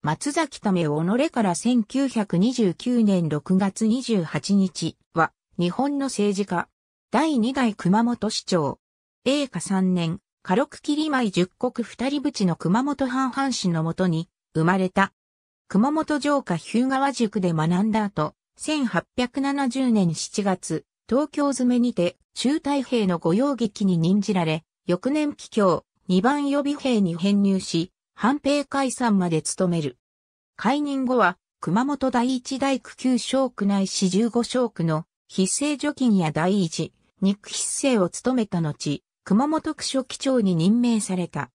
松崎為己から1929年6月28日は、日本の政治家。第2代熊本市長。栄華3年、家禄切米十国二人淵の熊本藩藩士のもとに生まれた。熊本城下日向川塾で学んだ後、1870年7月、東京詰めにて中太兵の御用劇に任じられ、翌年帰郷、二番予備兵に編入し、藩兵解散まで務める。解任後は、熊本第一大区9小区内市15小区の筆政除菌や第一、肉筆政を務めた後、熊本区書記長に任命された。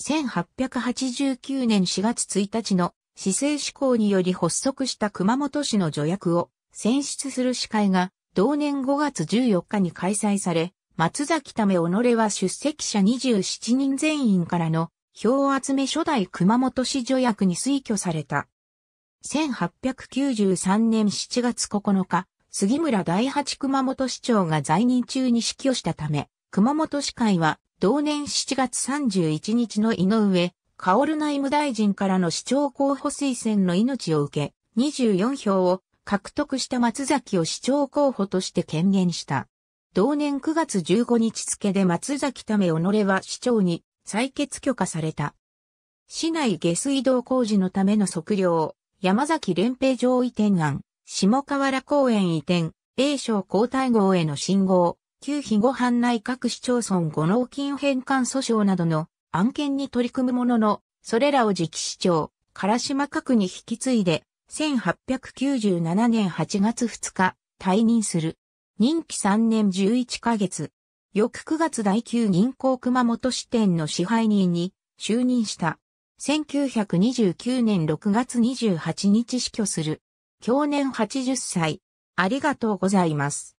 1889年4月1日の市政施行により発足した熊本市の助役を選出する司会が同年5月14日に開催され、松崎為己は出席者27人全員からの票集め初代熊本市助役に推挙された。1893年7月9日、杉村第八熊本市長が在任中に死去したため、熊本市会は同年7月31日の井上、薫内務大臣からの市長候補推薦の命を受け、24票を獲得した松崎を市長候補として権限した。同年9月15日付で松崎為己は市長に採決許可された。市内下水道工事のための測量、山崎連平場移転案、下河原公園移転、A 省交代号への信号、旧肥後藩内各市町村五納金返還訴訟などの案件に取り組むものの、それらを次期市長、唐島閣に引き継いで、1897年8月2日、退任する。任期3年11ヶ月。翌9月第9銀行熊本支店の支配人に就任した。1929年6月28日死去する。去年80歳。ありがとうございます。